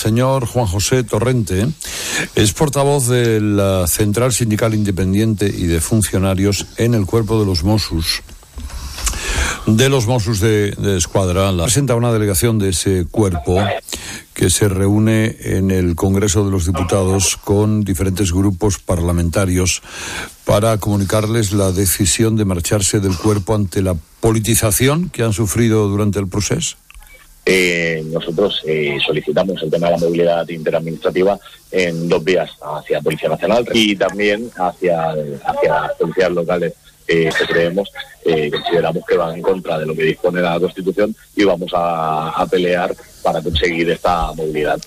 señor Juan José Torrente es portavoz de la Central Sindical Independiente y de Funcionarios en el Cuerpo de los Mossos de los Mossos de, Escuadra. La presenta una delegación de ese cuerpo que se reúne en el Congreso de los Diputados con diferentes grupos parlamentarios para comunicarles la decisión de marcharse del cuerpo ante la politización que han sufrido durante el proceso. Eh, nosotros eh, solicitamos el tema de la movilidad interadministrativa en dos vías, hacia Policía Nacional y también hacia, hacia policías locales que creemos, eh, consideramos que van en contra de lo que dispone la Constitución y vamos a, pelear para conseguir esta movilidad.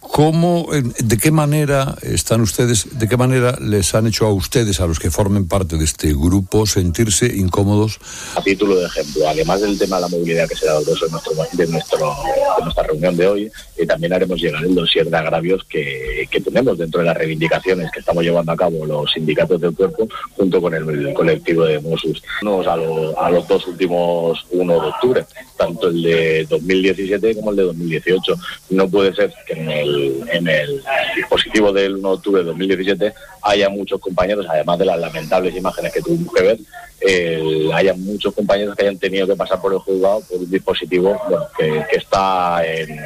¿Cómo, de qué manera están ustedes, de qué manera les han hecho a ustedes, a los que formen parte de este grupo, sentirse incómodos? A título de ejemplo, además del tema de la movilidad que se ha dado en nuestro, de, nuestro, de nuestra reunión de hoy, eh, también haremos llegar el dossier de agravios que, que, tenemos dentro de las reivindicaciones que estamos llevando a cabo los sindicatos del cuerpo junto con el, colectivo de Mossos. A, a los dos últimos 1 de octubre, tanto el de 2017 como el de 2018. No puede ser que en el, dispositivo del 1 de octubre de 2017 haya muchos compañeros, además de las lamentables imágenes que tuvimos que ver, haya muchos compañeros que hayan tenido que pasar por el juzgado por un dispositivo que, está en,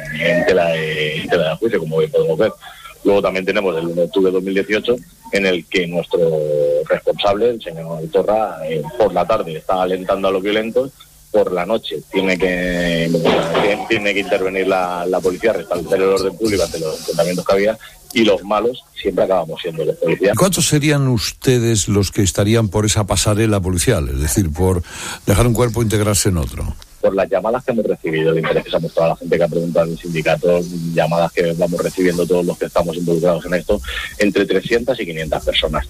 tela de, juicio, como podemos ver. Luego también tenemos el 1 de octubre de 2018, en el que nuestro responsable, el señor Torra, eh, por la tarde está alentando a los violentos por la noche tiene que tiene que intervenir la, policía, restablecer el orden público ante los enfrentamientos que había y los malos siempre acabamos siendo los policías. ¿Cuántos serían ustedes los que estarían por esa pasarela policial? Es decir, por dejar un cuerpo e integrarse en otro. Por las llamadas que hemos recibido, el interés que se ha mostrado a la gente que ha preguntado en el sindicato, llamadas que vamos recibiendo todos los que estamos involucrados en esto, entre 300 y 500 personas.